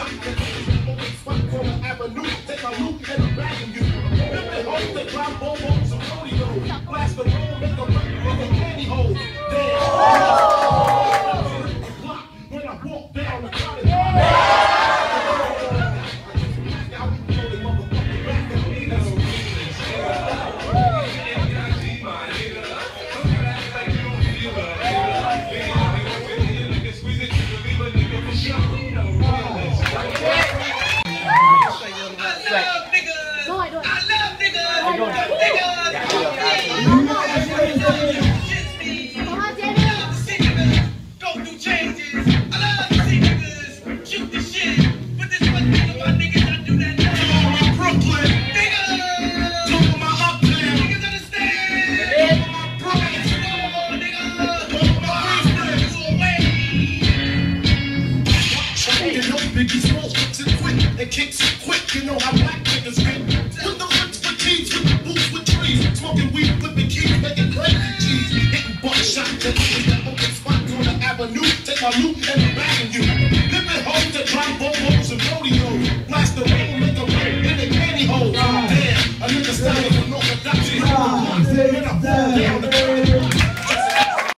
shot to the open spot on the avenue. Take my loot and I'm bagging you. Remember hoes that climb 对。Biggie Smalls kicks it quick and kicks quick. You know how black niggas been. With the lips for with the boots with trees. Smoking weed with the keys, making. Hitting and niggas that open spots on the avenue. Take my loot and I'm bagging you. To drive bobos and rodeo. Blast the make a in the pantyhose. Damn, a nigga style. When I fall down, the